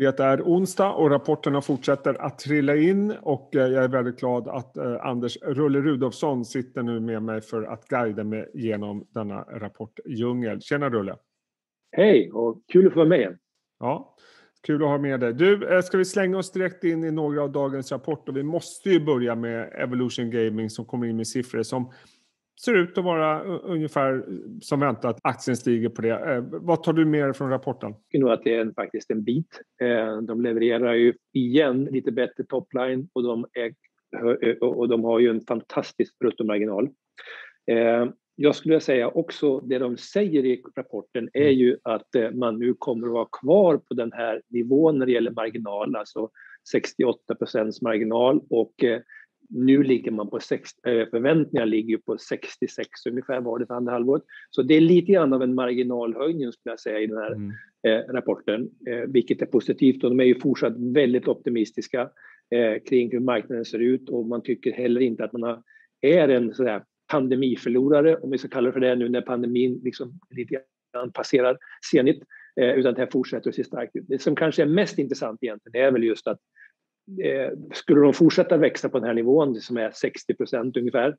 Det är onsdag och rapporterna fortsätter att trilla in och eh, jag är väldigt glad att eh, Anders Rulle Rudolfsson sitter nu med mig för att guida mig genom denna rapportdjungel. Tjena Rulle! Hej och kul att få vara med. Ja, kul att ha med dig. Du, eh, ska vi slänga oss direkt in i några av dagens rapporter? Vi måste ju börja med Evolution Gaming som kommer in med siffror som ser ut att vara ungefär som väntat. Aktien stiger på det. Eh, vad tar du med dig från rapporten? Jag tycker nog att det är faktiskt en bit. Eh, de levererar ju igen lite bättre topline och de, är, och de har ju en fantastisk bruttomarginal. Eh, jag skulle säga också det de säger i rapporten är mm. ju att man nu kommer att vara kvar på den här nivån när det gäller marginal, alltså 68 procents marginal och nu ligger man på 60, eh, förväntningarna ligger på 66 ungefär var det för andra halvåret. Så det är lite grann av en marginalhöjning skulle jag säga i den här mm. eh, rapporten, eh, vilket är positivt. Och de är ju fortsatt väldigt optimistiska eh, kring hur marknaden ser ut och man tycker heller inte att man har, är en sådär pandemiförlorare, om vi ska kalla det för det nu när pandemin liksom lite grann passerar senigt, utan det här fortsätter att se starkt ut. Det som kanske är mest intressant egentligen är väl just att Eh, skulle de fortsätta växa på den här nivån, som är 60 procent ungefär,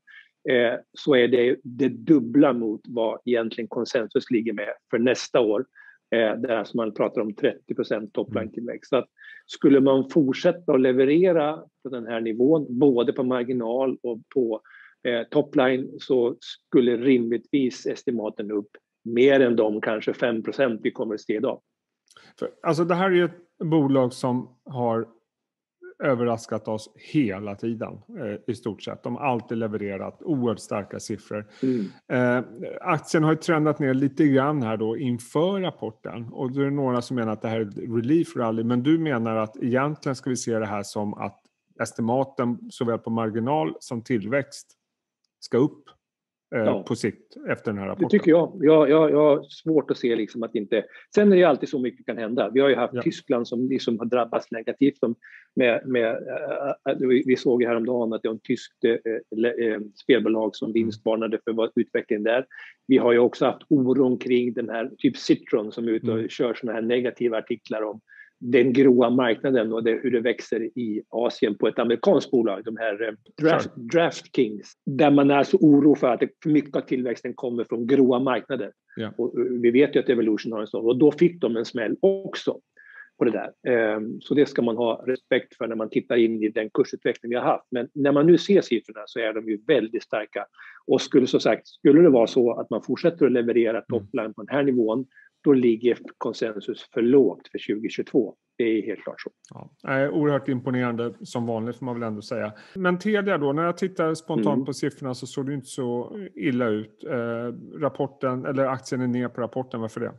eh, så är det det dubbla mot vad egentligen konsensus ligger med för nästa år. Eh, där alltså man pratar om 30 procent topline-tillväxt. Så att skulle man fortsätta att leverera på den här nivån, både på marginal och på eh, topline, så skulle rimligtvis estimaten upp mer än de kanske 5 procent vi kommer att se idag. För, alltså det här är ju ett bolag som har överraskat oss hela tiden eh, i stort sett. De har alltid levererat oerhört starka siffror. Mm. Eh, aktien har ju trendat ner lite grann här då inför rapporten och då är det några som menar att det här är ett relief rally men du menar att egentligen ska vi se det här som att estimaten såväl på marginal som tillväxt ska upp ja. på sikt efter den här rapporten? Det tycker jag. Jag, jag. jag har svårt att se liksom att inte... Sen är det alltid så mycket kan hända. Vi har ju haft ja. Tyskland som liksom har drabbats negativt. Med, med, äh, vi såg ju häromdagen att det var ett tyskt spelbolag som mm. vinstvarnade för utvecklingen där. Vi har ju också haft oron kring den här, typ Citron som är ute och mm. kör såna här negativa artiklar om den gråa marknaden och det, hur det växer i Asien på ett amerikanskt bolag, de här eh, draft, Draftkings, där man är så oro för att mycket av tillväxten kommer från gråa marknader. Ja. Och eh, vi vet ju att Evolution har en sån och då fick de en smäll också på det där. Ehm, så det ska man ha respekt för när man tittar in i den kursutveckling vi har haft. Men när man nu ser siffrorna så är de ju väldigt starka. Och skulle så sagt, skulle det vara så att man fortsätter att leverera mm. topline på den här nivån då ligger konsensus för lågt för 2022. Det är helt klart så. Ja, oerhört imponerande som vanligt får man väl ändå säga. Men Telia då, när jag tittar spontant mm. på siffrorna så såg det inte så illa ut. Eh, rapporten, eller aktien är ner på rapporten, varför det?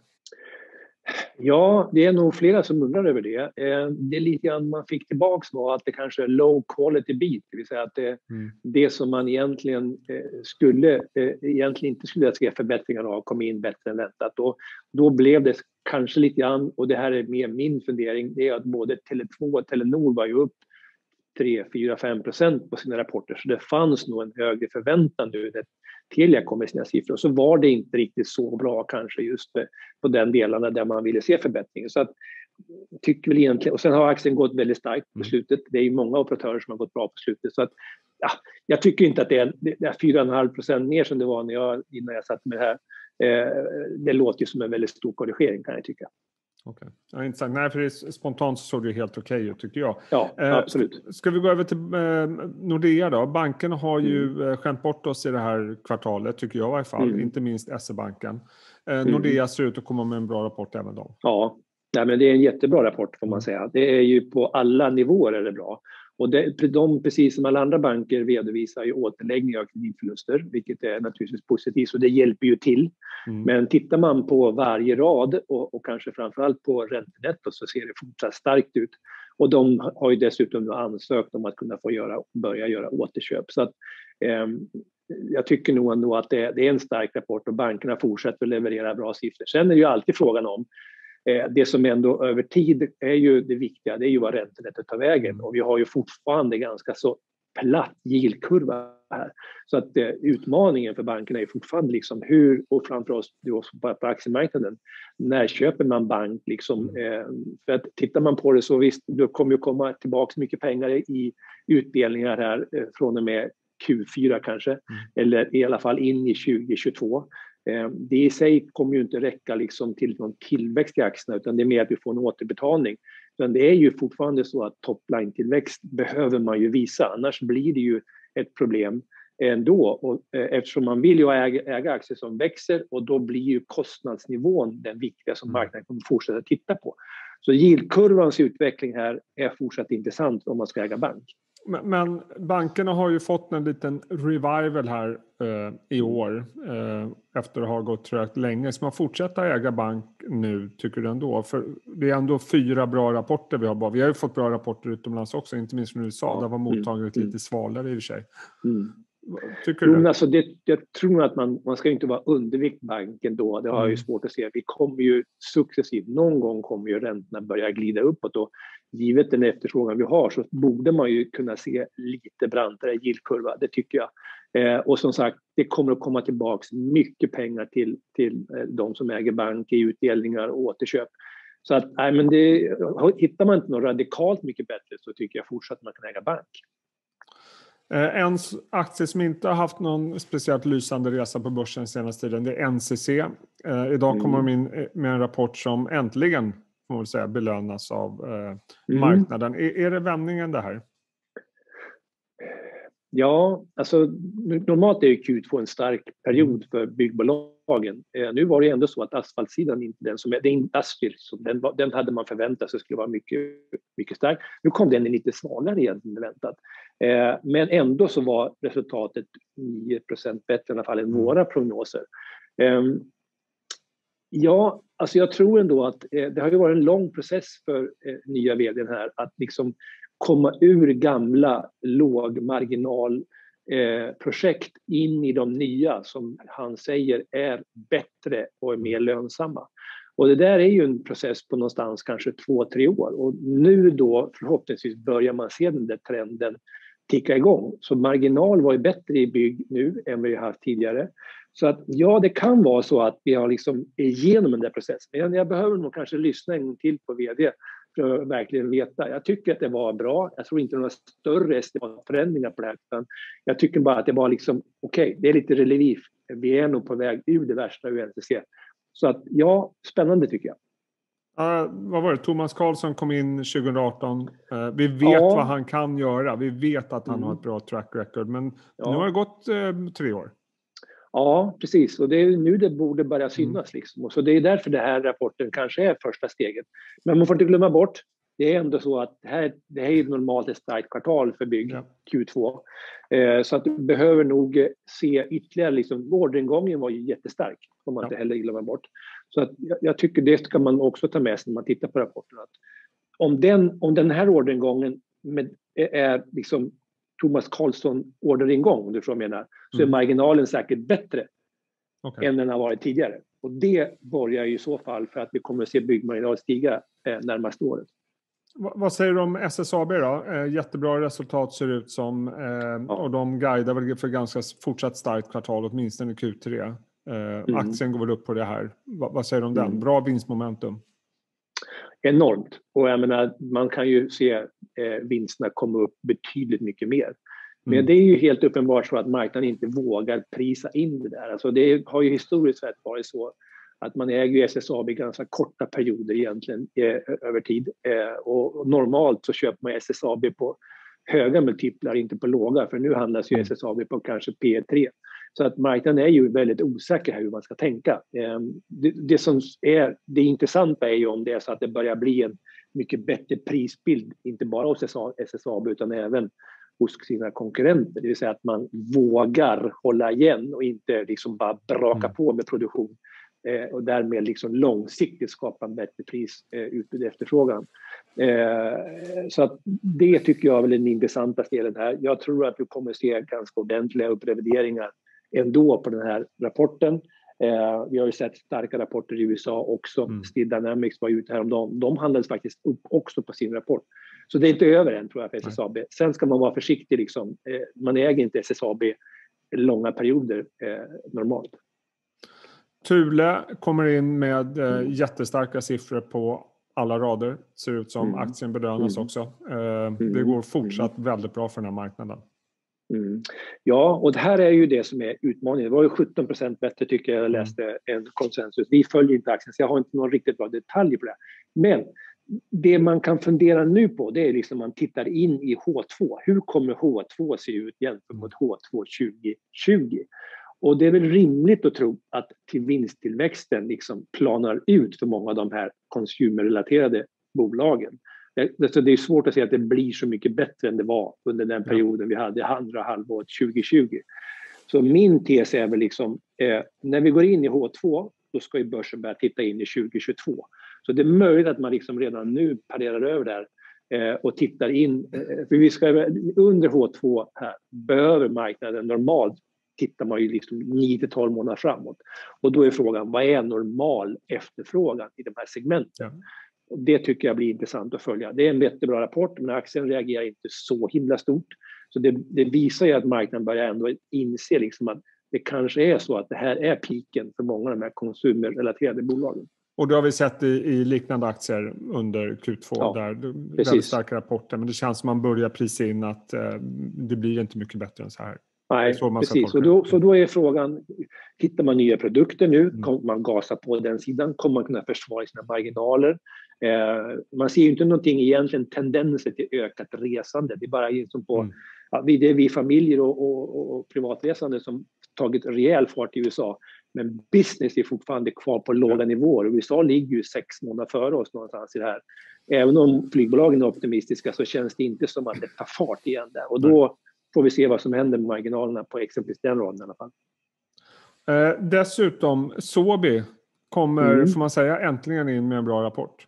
Ja, det är nog flera som undrar över det. Eh, det är lite grann man fick tillbaks var att det kanske är low quality beat, det vill säga att det, mm. det som man egentligen eh, skulle, eh, egentligen inte skulle se förbättringar av kom in bättre än väntat. Då, då blev det kanske lite grann, och det här är mer min fundering, det är att både Tele2 och Telenor var ju upp 3, 4, 5 procent på sina rapporter. Så det fanns nog en högre förväntan nu när Telia kom med sina siffror. Så var det inte riktigt så bra kanske just på den delarna där man ville se förbättring. Så att, tycker väl egentligen, och sen har aktien gått väldigt starkt på mm. slutet. Det är ju många operatörer som har gått bra på slutet. Så att, ja, jag tycker inte att det är, det är 4,5 procent mer som det var när jag, innan jag satt med det här. Eh, det låter ju som en väldigt stor korrigering kan jag tycka. Okay. ja, Nej, för det, spontant så såg det helt okej okay ut tycker jag. Ja, eh, absolut. Ska vi gå över till eh, Nordea då? Banken har ju mm. Eh, skämt bort oss i det här kvartalet tycker jag i alla fall, mm. inte minst SE-banken. Eh, mm. Nordea ser ut att komma med en bra rapport även då. Ja, Nej, men det är en jättebra rapport får man mm. säga. Det är ju på alla nivåer är det bra. Och det, de, precis som alla andra banker, redovisar ju återläggning av kreditförluster, vilket är naturligtvis positivt, så det hjälper ju till. Mm. Men tittar man på varje rad och, och kanske framförallt på räntenetto så ser det fortsatt starkt ut. Och de har ju dessutom ansökt om att kunna få göra, börja göra återköp. Så att, eh, jag tycker nog ändå att det, det, är en stark rapport och bankerna fortsätter att leverera bra siffror. Sen är det ju alltid frågan om det som ändå över tid är ju det viktiga, det är ju vad räntenettot tar vägen. Och vi har ju fortfarande ganska så platt yieldkurva här. Så att eh, utmaningen för bankerna är fortfarande liksom hur, och framför oss på, på aktiemarknaden, när köper man bank? Liksom, mm. eh, för att tittar man på det så visst, det kommer ju komma tillbaka mycket pengar i utdelningar här eh, från och med Q4 kanske, mm. eller i alla fall in i 2022. Eh, det i sig kommer ju inte räcka liksom till någon tillväxt i aktierna utan det är mer att vi får en återbetalning. Men det är ju fortfarande så att topline-tillväxt behöver man ju visa, annars blir det ju ett problem ändå. Och, eh, eftersom man vill ju äga, äga aktier som växer och då blir ju kostnadsnivån den viktiga som mm. marknaden kommer fortsätta titta på. Så yieldkurvans utveckling här är fortsatt intressant om man ska äga bank. Men, bankerna har ju fått en liten revival här eh, i år eh, efter att ha gått trögt länge. Ska man fortsätta äga bank nu, tycker du ändå? För det är ändå fyra bra rapporter vi har. Bara. Vi har ju fått bra rapporter utomlands också, inte minst från USA. Ja. Där var mottagandet mm. lite svalare i och för sig. Mm. Tycker du? alltså det, jag tror att man, man ska inte vara undervikt banken då. Det har jag ju mm. svårt att se. Vi kommer ju successivt, någon gång kommer ju räntorna börja glida uppåt och givet den efterfrågan vi har så borde man ju kunna se lite brantare yieldkurva, det tycker jag. Eh, och som sagt, det kommer att komma tillbaks mycket pengar till, till eh, de som äger bank i utdelningar och återköp. Så att, nej, men det, hittar man inte något radikalt mycket bättre så tycker jag fortsatt man kan äga bank. Eh, en aktie som inte har haft någon speciellt lysande resa på börsen senaste tiden det är NCC. Eh, idag kommer mm. de in eh, med en rapport som äntligen man säga, belönas av mm. marknaden. Är, är det vändningen det här? Ja, alltså normalt är ju Q2 en stark period för byggbolagen. Eh, nu var det ändå så att asfaltsidan inte den som är, det är industrial, så den, den hade man förväntat sig skulle vara mycket, mycket stark. Nu kom den lite egentligen än väntat. Eh, men ändå så var resultatet 9% bättre i alla fall än mm. våra prognoser. Eh, ja, alltså jag tror ändå att eh, det har ju varit en lång process för eh, nya vdn här att liksom komma ur gamla lågmarginalprojekt eh, in i de nya som han säger är bättre och är mer lönsamma. Och det där är ju en process på någonstans kanske två, tre år och nu då förhoppningsvis börjar man se den där trenden ticka igång. Så marginal var ju bättre i bygg nu än vi har haft tidigare. Så att ja, det kan vara så att vi har liksom igenom den där processen. Men jag behöver nog kanske lyssna en gång till på VD för att verkligen veta. Jag tycker att det var bra. Jag tror inte några större förändringar på det här. Utan jag tycker bara att det var liksom, okej, okay, det är lite relief. Vi är nog på väg ur det värsta ur NCC. Så att ja, spännande tycker jag. Uh, vad var det? Thomas Karlsson kom in 2018. Uh, vi vet ja. vad han kan göra. Vi vet att han mm. har ett bra track record. Men ja. nu har det gått uh, tre år. Ja, precis. Och det är nu det borde börja mm. synas. Liksom. Och så det är därför den här rapporten kanske är första steget. Men man får inte glömma bort, det är ändå så att det här, det här är normalt ett starkt kvartal för bygg, ja. Q2. Eh, så att du behöver nog se ytterligare, liksom, orderingången var ju jättestark, får man ja. inte heller glömma bort. Så att jag, jag, tycker det ska man också ta med sig när man tittar på rapporten. Att om, den, om den här orderingången med, är liksom Thomas Karlsson orderingång, om du förstår vad jag menar, så är mm. marginalen säkert bättre okay. än den har varit tidigare. Och det borgar i så fall för att vi kommer att se byggmarginal stiga eh, närmaste året. Vad säger du om SSAB då? Eh, jättebra resultat ser det ut som eh, och de guidar väl för ganska fortsatt starkt kvartal, åtminstone i Q3. Eh, mm. Aktien går väl upp på det här. Va, vad säger du om den? Mm. Bra vinstmomentum? Enormt. Och jag menar, man kan ju se eh, vinsterna komma upp betydligt mycket mer. Men mm. det är ju helt uppenbart så att marknaden inte vågar prisa in det där. Alltså det har ju historiskt sett varit så att man äger SSAB i ganska korta perioder egentligen eh, över tid. Eh, och normalt så köper man SSAB på höga multiplar, inte på låga, för nu handlas ju mm. SSAB på kanske P3. Så att marknaden är ju väldigt osäker här hur man ska tänka. Ehm, det, det, som är det intressanta är ju om det är så att det börjar bli en mycket bättre prisbild, inte bara hos SSAB utan även hos sina konkurrenter. Det vill säga att man vågar hålla igen och inte liksom bara braka mm. på med produktion eh, och därmed liksom långsiktigt skapa en bättre pris, eh, utbud och efterfrågan. Eh, så att det tycker jag är den intressanta delen här. Jag tror att vi kommer att se ganska ordentliga upprevideringar ändå på den här rapporten. Eh, vi har ju sett starka rapporter i USA också. Mm. Steel Dynamics var ute häromdagen. De handlades faktiskt upp också på sin rapport. Så det är inte över än tror jag för SSAB. Sen ska man vara försiktig. Liksom. Eh, man äger inte SSAB långa perioder normalt. Thule kommer in med jättestarka siffror på alla rader. Ser ut som mm. aktien bedömas mm. också. Eh, mm. Det går fortsatt mm. väldigt bra för den här marknaden. Mm. Ja, och det här är ju det som är utmaningen. Det var ju 17 procent bättre tycker jag, jag mm. läste än konsensus. Vi följer inte aktien så jag har inte någon riktigt bra detalj på det. Men det man kan fundera nu på det är liksom man tittar in i H2. Hur kommer H2 se ut jämfört mot H2 2020? Och det är väl rimligt att tro att till vinsttillväxten liksom planar ut för många av de här konsumerrelaterade bolagen. Det är svårt att säga att det blir så mycket bättre än det var under den perioden vi hade andra halvåret 2020. Så min tes är väl liksom, eh, när vi går in i H2, då ska ju börsen börja titta in i 2022. Så det är möjligt att man liksom redan nu parerar över där eh, och tittar in. Eh, för vi ska, under H2 här behöver marknaden normalt tittar man ju liksom 9 till 12 månader framåt. Och då är frågan, vad är normal efterfrågan i de här segmenten? Ja. Det tycker jag blir intressant att följa. Det är en jättebra rapport, men aktien reagerar inte så himla stort. Så det, det visar ju att marknaden börjar ändå inse liksom att det kanske är så att det här är piken för många av de här konsumerrelaterade bolagen. Och det har vi sett i, i liknande aktier under Q2 ja, där precis. väldigt starka rapporter. Men det känns som man börjar prisa in att eh, det blir inte mycket bättre än så här. Nej, precis. Och då, så då är frågan, hittar man nya produkter nu? Mm. Kommer man gasa på den sidan? Kommer man kunna försvara sina marginaler? Eh, man ser ju inte någonting egentligen tendenser till ökat resande. Det är bara liksom på, mm. ja, det är vi familjer och, och, och privatresande som tagit rejäl fart i USA. Men business är fortfarande kvar på låga nivåer. USA ligger ju sex månader före oss någonstans i det här. Även om flygbolagen är optimistiska så känns det inte som att det tar fart igen där. Och då får vi se vad som händer med marginalerna på exempelvis den raden i alla fall. Eh, dessutom, Sobi kommer, mm. får man säga, äntligen in med en bra rapport.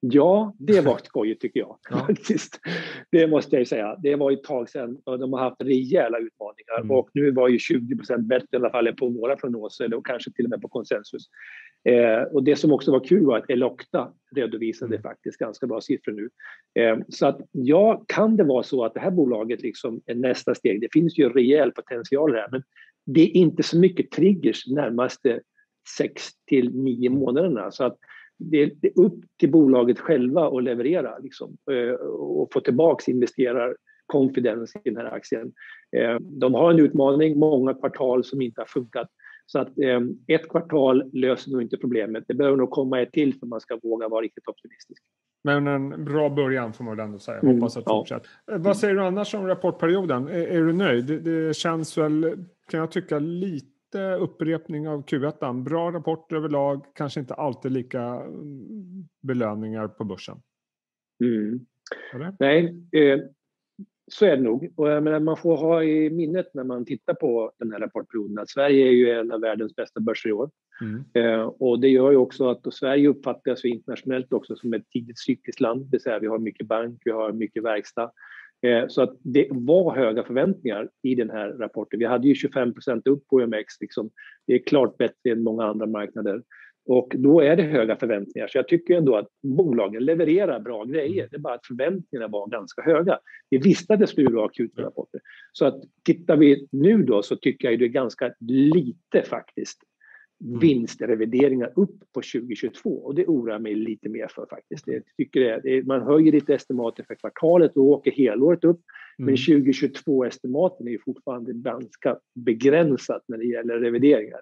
Ja, det var skojigt tycker jag. Ja. Faktiskt. Det måste jag säga. Det var ett tag sedan och de har haft rejäla utmaningar mm. och nu var ju 20% bättre i alla fall på våra prognoser och kanske till och med på konsensus. Eh, och det som också var kul var att Elocta redovisade mm. faktiskt ganska bra siffror nu. Eh, så att ja, kan det vara så att det här bolaget liksom är nästa steg? Det finns ju rejäl potential här, men det är inte så mycket triggers närmaste 6 till 9 månaderna. Så att det är upp till bolaget själva att leverera liksom, eh, och få tillbaka investerar confidence i den här aktien. Eh, de har en utmaning, många kvartal som inte har funkat. Så att eh, ett kvartal löser nog inte problemet. Det behöver nog komma ett till för att man ska våga vara riktigt optimistisk. Men en bra början får man väl ändå säga. Mm, Hoppas att det ja. fortsätter. Vad säger du annars om rapportperioden? Är, är du nöjd? Det, det känns väl, kan jag tycka, lite upprepning av Q1. Bra rapport överlag, kanske inte alltid lika mm, belöningar på börsen. Mm. Nej, eh, så är det nog. Och jag menar, man får ha i minnet när man tittar på den här rapportperioden att Sverige är ju en av världens bästa börser i år. Mm. Eh, och det gör ju också att Sverige uppfattas internationellt också som ett tidigt cykliskt land. Det vill säga vi har mycket bank, vi har mycket verkstad. Eh, så att det var höga förväntningar i den här rapporten. Vi hade ju 25% upp på OMX. Liksom. Det är klart bättre än många andra marknader. Och då är det höga förväntningar. Så jag tycker ändå att bolagen levererar bra grejer. Det är bara att förväntningarna var ganska höga. Vi visste att det skulle vara akuta rapporter. Så att tittar vi nu då så tycker jag det är ganska lite faktiskt vinstrevideringar upp på 2022 och det oroar mig lite mer för faktiskt. Jag tycker det, det, man höjer lite estimatet för kvartalet och åker helåret upp mm. men 2022-estimaten är ju fortfarande ganska begränsat när det gäller revideringar.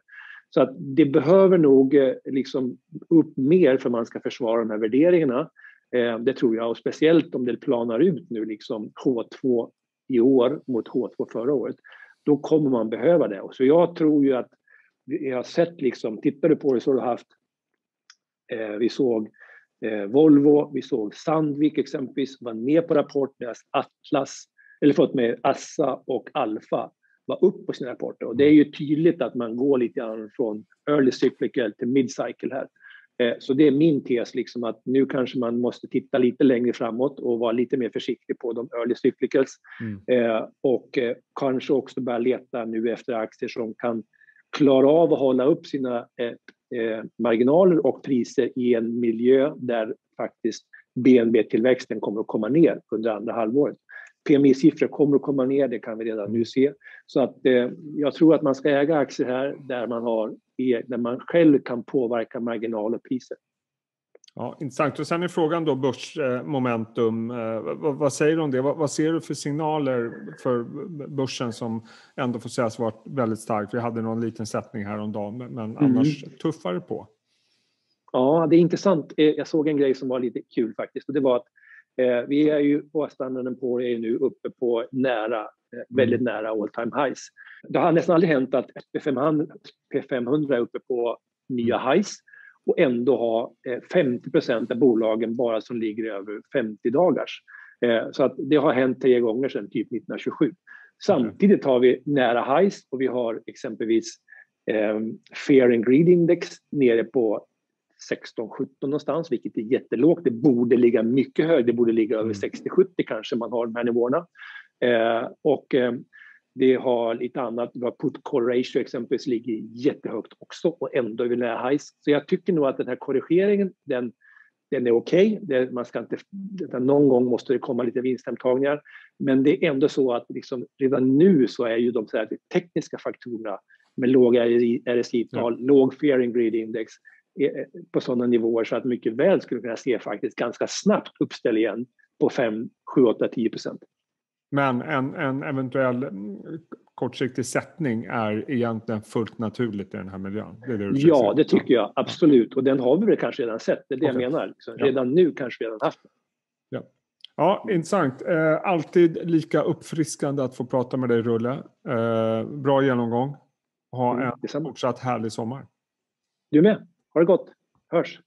Så att det behöver nog eh, liksom upp mer för att man ska försvara de här värderingarna. Eh, det tror jag och speciellt om det planar ut nu liksom H2 i år mot H2 förra året. Då kommer man behöva det. Så jag tror ju att vi har sett liksom, tittar du på det så har du haft, eh, vi såg eh, Volvo, vi såg Sandvik exempelvis, var med på rapport, deras Atlas, eller fått med Assa och Alfa var upp på sina rapporter. Och det är ju tydligt att man går lite grann från early cyclical till mid cycle här. Eh, så det är min tes, liksom att nu kanske man måste titta lite längre framåt och vara lite mer försiktig på de early cyclicals. Mm. Eh, och eh, kanske också börja leta nu efter aktier som kan klara av att hålla upp sina eh, eh, marginaler och priser i en miljö där faktiskt BNP-tillväxten kommer att komma ner under andra halvåret. PMI-siffror kommer att komma ner, det kan vi redan nu se. Så att, eh, jag tror att man ska äga aktier här där man, har, där man själv kan påverka marginal och priser. Ja, intressant. Och sen är frågan då börsmomentum. Eh, vad, vad, säger du om det? Vad, vad, ser du för signaler för börsen som ändå får sägas varit väldigt stark? Vi hade någon liten sättning häromdagen, men mm. annars tuffare på. Ja, det är intressant. Eh, jag såg en grej som var lite kul faktiskt och det var att eh, vi är ju, årsstandarden på är nu uppe på nära, eh, väldigt mm. nära all time highs. Det har nästan aldrig hänt att P500, P500 är uppe på nya mm. highs och ändå ha 50 eh, av bolagen bara som ligger över 50 dagars. Eh, så att det har hänt tre gånger sedan typ 1927. Samtidigt har vi nära highs och vi har exempelvis eh, Fear and Greed Index nere på 16-17 någonstans, vilket är jättelågt. Det borde ligga mycket högre, det borde ligga över 60-70 mm. kanske man har de här nivåerna. Eh, och eh, det har lite annat, put call ratio exempelvis ligger jättehögt också och ändå är vi nära highs. Så jag tycker nog att den här korrigeringen, den, den är okej. Okay. Man ska inte, någon gång måste det komma lite vinsthemtagningar. Men det är ändå så att liksom, redan nu så är ju de så här, tekniska faktorerna med låga RSI-tal, ja. låg fear and greed index på sådana nivåer så att mycket väl skulle kunna se faktiskt ganska snabbt uppställ igen på 5, 7, 8, 10 procent. Men en, en eventuell mm, kortsiktig sättning är egentligen fullt naturligt i den här miljön? Det det ja, det tycker jag absolut. Och den har vi väl kanske redan sett. Det är det okay. jag menar. Liksom. Redan nu kanske vi redan haft den. Ja. ja, intressant. Eh, alltid lika uppfriskande att få prata med dig, Rulle. Eh, bra genomgång. Ha mm, en fortsatt härlig sommar. Du med. Ha det gott. Hörs.